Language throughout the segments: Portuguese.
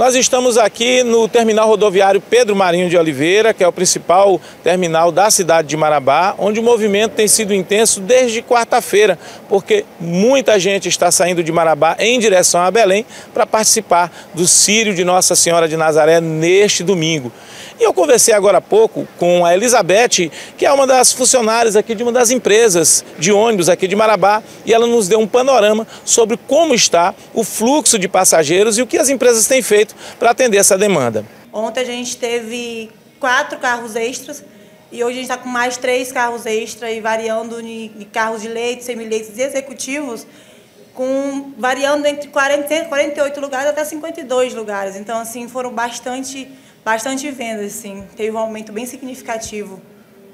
Nós estamos aqui no terminal rodoviário Pedro Marinho de Oliveira, que é o principal terminal da cidade de Marabá, onde o movimento tem sido intenso desde quarta-feira, porque muita gente está saindo de Marabá em direção a Belém para participar do Sírio de Nossa Senhora de Nazaré neste domingo. E eu conversei agora há pouco com a Elizabeth, que é uma das funcionárias aqui de uma das empresas de ônibus aqui de Marabá, e ela nos deu um panorama sobre como está o fluxo de passageiros e o que as empresas têm feito para atender essa demanda. Ontem a gente teve quatro carros extras e hoje a gente está com mais três carros extras e variando de carros de leite, semileitos e executivos, com, variando entre 40, 48 lugares até 52 lugares. Então, assim, foram bastante, bastante vendas, assim. Teve um aumento bem significativo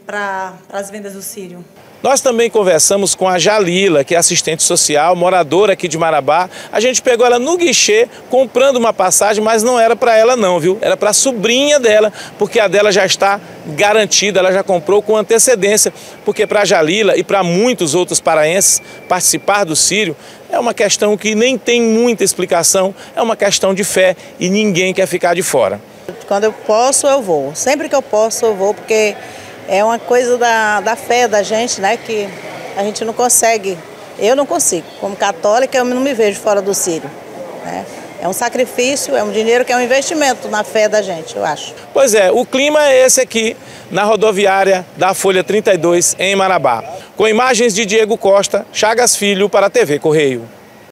para as vendas do Sírio. Nós também conversamos com a Jalila, que é assistente social, moradora aqui de Marabá. A gente pegou ela no guichê comprando uma passagem, mas não era para ela não, viu? Era para a sobrinha dela, porque a dela já está garantida, ela já comprou com antecedência, porque para a Jalila e para muitos outros paraenses participar do Sírio é uma questão que nem tem muita explicação, é uma questão de fé e ninguém quer ficar de fora. Quando eu posso, eu vou. Sempre que eu posso, eu vou, porque é uma coisa da, da fé da gente, né? Que a gente não consegue. Eu não consigo. Como católica, eu não me vejo fora do Sírio. Né? É um sacrifício, é um dinheiro que é um investimento na fé da gente, eu acho. Pois é, o clima é esse aqui na rodoviária da Folha 32 em Marabá. Com imagens de Diego Costa, Chagas Filho para a TV Correio.